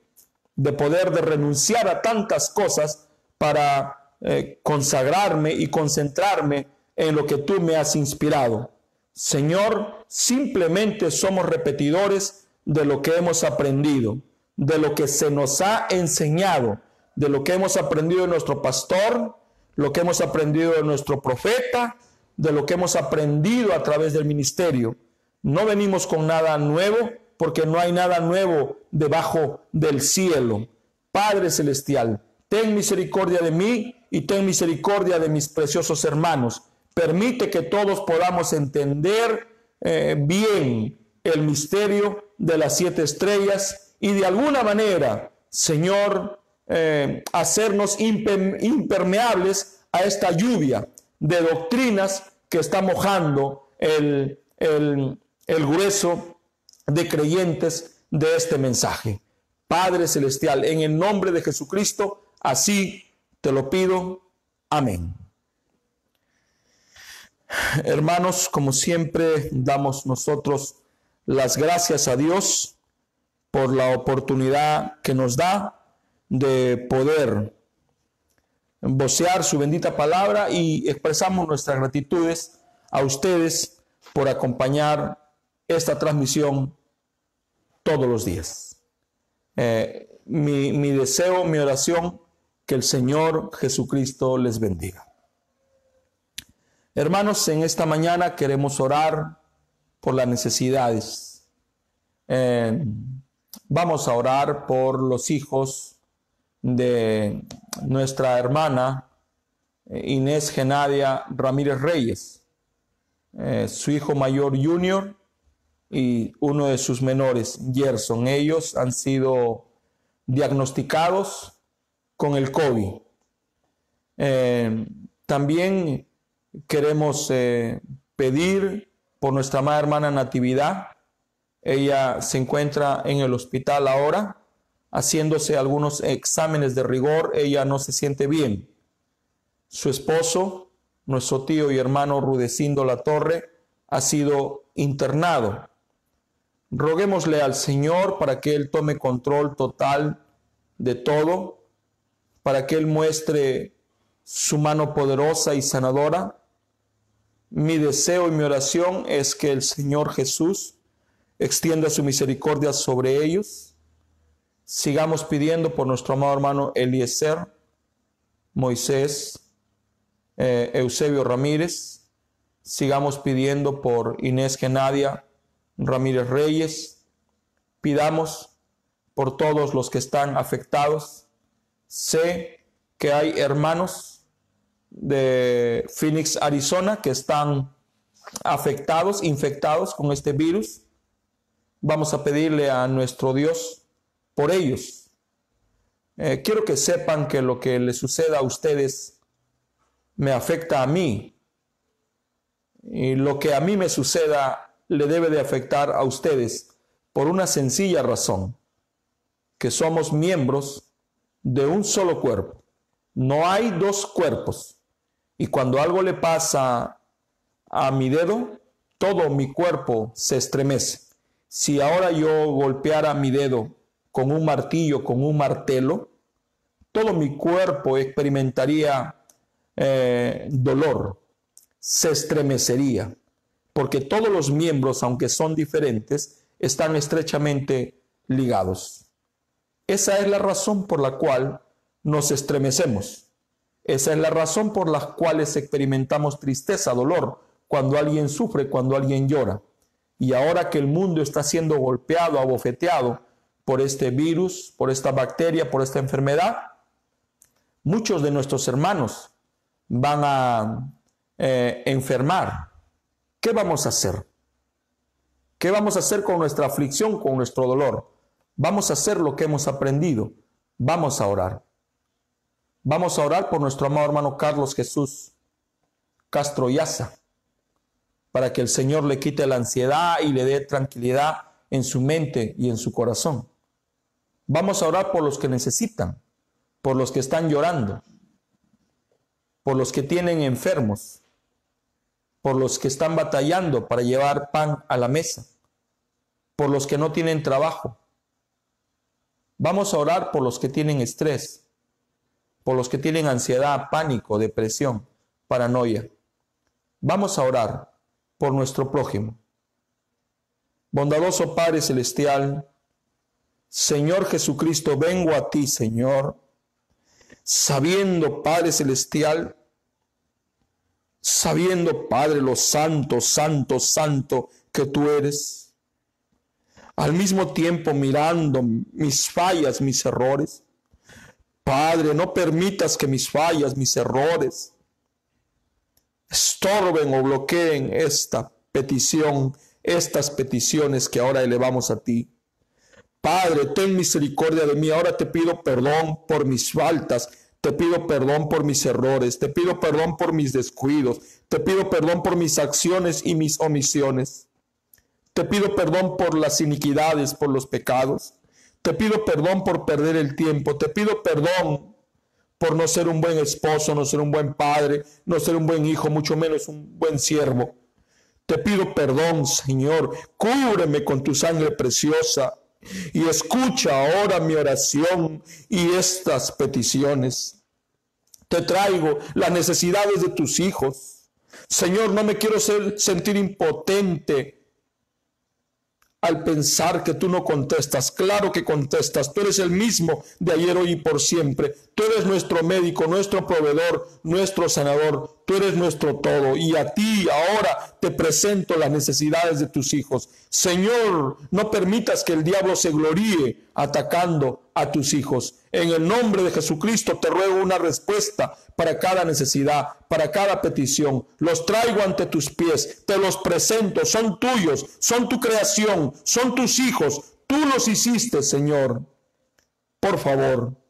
de poder de renunciar a tantas cosas para eh, consagrarme y concentrarme en lo que tú me has inspirado. Señor, simplemente somos repetidores de lo que hemos aprendido, de lo que se nos ha enseñado, de lo que hemos aprendido de nuestro pastor, lo que hemos aprendido de nuestro profeta, de lo que hemos aprendido a través del ministerio. No venimos con nada nuevo porque no hay nada nuevo debajo del cielo. Padre Celestial, ten misericordia de mí y ten misericordia de mis preciosos hermanos. Permite que todos podamos entender eh, bien el misterio de las siete estrellas y de alguna manera, Señor, eh, hacernos impermeables a esta lluvia de doctrinas que está mojando el, el, el grueso de creyentes de este mensaje. Padre Celestial, en el nombre de Jesucristo, así te lo pido. Amén. Hermanos, como siempre, damos nosotros las gracias a Dios por la oportunidad que nos da de poder vocear su bendita palabra y expresamos nuestras gratitudes a ustedes por acompañar esta transmisión todos los días. Eh, mi, mi deseo, mi oración que el Señor Jesucristo les bendiga. Hermanos, en esta mañana queremos orar por las necesidades. Eh, vamos a orar por los hijos de nuestra hermana eh, Inés Genadia Ramírez Reyes, eh, su hijo mayor Junior y uno de sus menores, Gerson. Ellos han sido diagnosticados con el COVID. Eh, también queremos pedir por nuestra amada hermana Natividad. Ella se encuentra en el hospital ahora haciéndose algunos exámenes de rigor, ella no se siente bien. Su esposo, nuestro tío y hermano Rudecindo La Torre, ha sido internado. Roguémosle al Señor para que Él tome control total de todo, para que Él muestre su mano poderosa y sanadora. Mi deseo y mi oración es que el Señor Jesús extienda su misericordia sobre ellos Sigamos pidiendo por nuestro amado hermano Eliezer, Moisés, eh, Eusebio Ramírez. Sigamos pidiendo por Inés Genadia Ramírez Reyes. Pidamos por todos los que están afectados. Sé que hay hermanos de Phoenix, Arizona, que están afectados, infectados con este virus. Vamos a pedirle a nuestro Dios por ellos. Eh, quiero que sepan que lo que les suceda a ustedes me afecta a mí. Y lo que a mí me suceda le debe de afectar a ustedes por una sencilla razón, que somos miembros de un solo cuerpo. No hay dos cuerpos. Y cuando algo le pasa a mi dedo, todo mi cuerpo se estremece. Si ahora yo golpeara mi dedo con un martillo, con un martelo, todo mi cuerpo experimentaría eh, dolor, se estremecería, porque todos los miembros, aunque son diferentes, están estrechamente ligados. Esa es la razón por la cual nos estremecemos. Esa es la razón por la cual experimentamos tristeza, dolor, cuando alguien sufre, cuando alguien llora. Y ahora que el mundo está siendo golpeado, abofeteado, por este virus, por esta bacteria, por esta enfermedad, muchos de nuestros hermanos van a eh, enfermar. ¿Qué vamos a hacer? ¿Qué vamos a hacer con nuestra aflicción, con nuestro dolor? Vamos a hacer lo que hemos aprendido. Vamos a orar. Vamos a orar por nuestro amado hermano Carlos Jesús Castro Yaza, para que el Señor le quite la ansiedad y le dé tranquilidad en su mente y en su corazón. Vamos a orar por los que necesitan, por los que están llorando, por los que tienen enfermos, por los que están batallando para llevar pan a la mesa, por los que no tienen trabajo. Vamos a orar por los que tienen estrés, por los que tienen ansiedad, pánico, depresión, paranoia. Vamos a orar por nuestro prójimo. Bondadoso Padre Celestial, Señor Jesucristo, vengo a ti, Señor, sabiendo, Padre Celestial, sabiendo, Padre, lo santo, santo, santo que tú eres. Al mismo tiempo mirando mis fallas, mis errores. Padre, no permitas que mis fallas, mis errores, estorben o bloqueen esta petición, estas peticiones que ahora elevamos a ti. Padre, ten misericordia de mí. Ahora te pido perdón por mis faltas. Te pido perdón por mis errores. Te pido perdón por mis descuidos. Te pido perdón por mis acciones y mis omisiones. Te pido perdón por las iniquidades, por los pecados. Te pido perdón por perder el tiempo. Te pido perdón por no ser un buen esposo, no ser un buen padre, no ser un buen hijo, mucho menos un buen siervo. Te pido perdón, Señor. Cúbreme con tu sangre preciosa y escucha ahora mi oración y estas peticiones. Te traigo las necesidades de tus hijos. Señor, no me quiero sentir impotente al pensar que tú no contestas. Claro que contestas. Tú eres el mismo de ayer, hoy y por siempre. Tú eres nuestro médico, nuestro proveedor, nuestro sanador. Tú eres nuestro todo y a ti ahora te presento las necesidades de tus hijos. Señor, no permitas que el diablo se gloríe atacando a tus hijos. En el nombre de Jesucristo te ruego una respuesta para cada necesidad, para cada petición. Los traigo ante tus pies, te los presento, son tuyos, son tu creación, son tus hijos. Tú los hiciste, Señor. Por favor,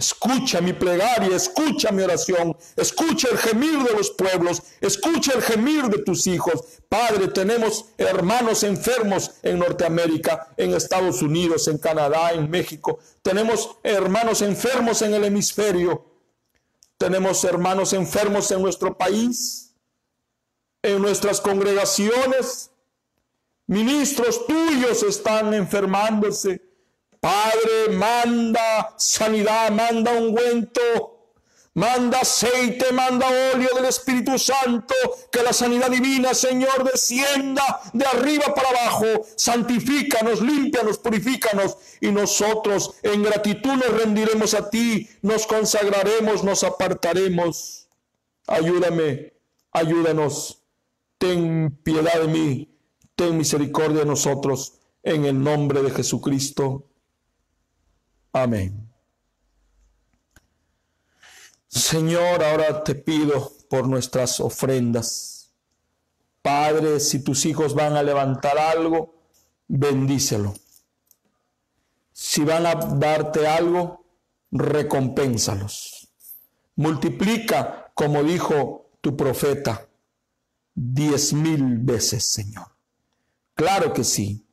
Escucha mi plegaria, escucha mi oración, escucha el gemir de los pueblos, escucha el gemir de tus hijos. Padre, tenemos hermanos enfermos en Norteamérica, en Estados Unidos, en Canadá, en México. Tenemos hermanos enfermos en el hemisferio. Tenemos hermanos enfermos en nuestro país, en nuestras congregaciones. Ministros tuyos están enfermándose Padre, manda sanidad, manda ungüento, manda aceite, manda óleo del Espíritu Santo, que la sanidad divina, Señor, descienda de arriba para abajo, santifícanos, límpianos, purifícanos, y nosotros en gratitud nos rendiremos a ti, nos consagraremos, nos apartaremos. Ayúdame, ayúdanos, ten piedad de mí, ten misericordia de nosotros, en el nombre de Jesucristo. Amén. Señor, ahora te pido por nuestras ofrendas. Padre, si tus hijos van a levantar algo, bendícelo. Si van a darte algo, recompénsalos. Multiplica, como dijo tu profeta, diez mil veces, Señor. Claro que sí.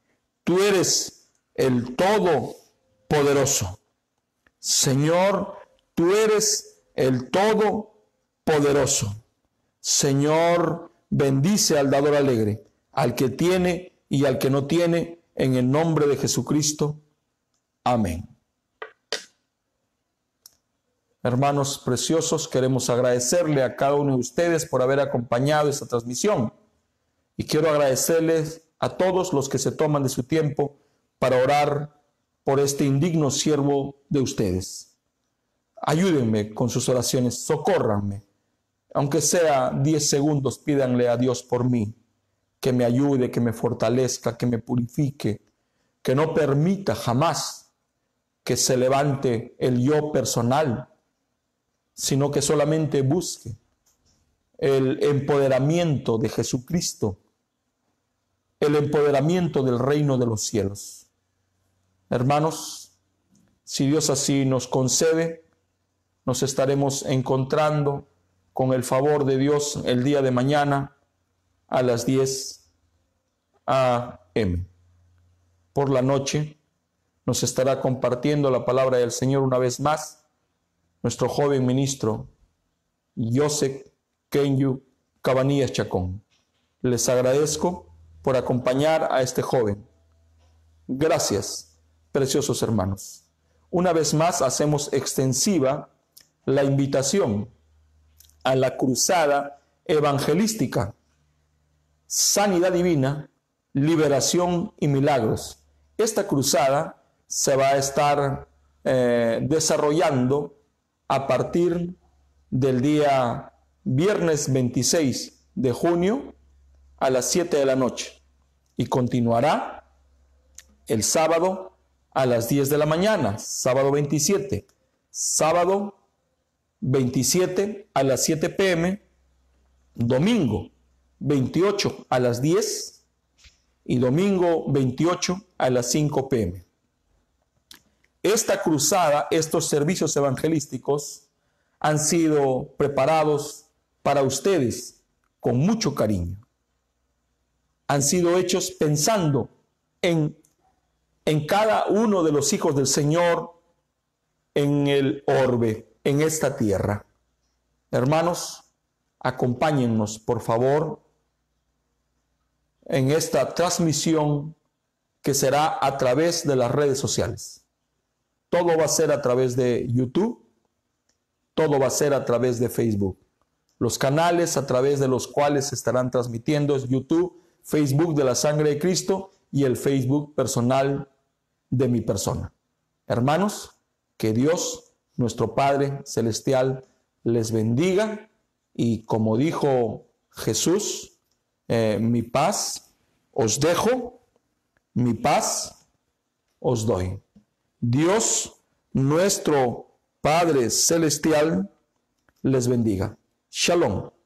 Tú eres el todo poderoso. Señor, tú eres el Todopoderoso. Señor, bendice al dador alegre, al que tiene y al que no tiene, en el nombre de Jesucristo. Amén. Hermanos preciosos, queremos agradecerle a cada uno de ustedes por haber acompañado esta transmisión. Y quiero agradecerles a todos los que se toman de su tiempo para orar por este indigno siervo de ustedes. Ayúdenme con sus oraciones, socórranme. Aunque sea 10 segundos, pídanle a Dios por mí, que me ayude, que me fortalezca, que me purifique, que no permita jamás que se levante el yo personal, sino que solamente busque el empoderamiento de Jesucristo, el empoderamiento del reino de los cielos. Hermanos, si Dios así nos concede, nos estaremos encontrando con el favor de Dios el día de mañana a las 10 a.m. Por la noche nos estará compartiendo la palabra del Señor una vez más nuestro joven ministro Joseph Kenyu Cabanillas Chacón. Les agradezco por acompañar a este joven. Gracias preciosos hermanos. Una vez más hacemos extensiva la invitación a la cruzada evangelística, sanidad divina, liberación y milagros. Esta cruzada se va a estar eh, desarrollando a partir del día viernes 26 de junio a las 7 de la noche y continuará el sábado a las 10 de la mañana, sábado 27, sábado 27 a las 7 pm, domingo 28 a las 10 y domingo 28 a las 5 pm. Esta cruzada, estos servicios evangelísticos han sido preparados para ustedes con mucho cariño. Han sido hechos pensando en en cada uno de los hijos del Señor en el orbe, en esta tierra. Hermanos, acompáñennos, por favor, en esta transmisión que será a través de las redes sociales. Todo va a ser a través de YouTube, todo va a ser a través de Facebook. Los canales a través de los cuales se estarán transmitiendo es YouTube, Facebook de la Sangre de Cristo y el Facebook personal de mi persona. Hermanos, que Dios, nuestro Padre Celestial, les bendiga y como dijo Jesús, eh, mi paz os dejo, mi paz os doy. Dios, nuestro Padre Celestial, les bendiga. Shalom.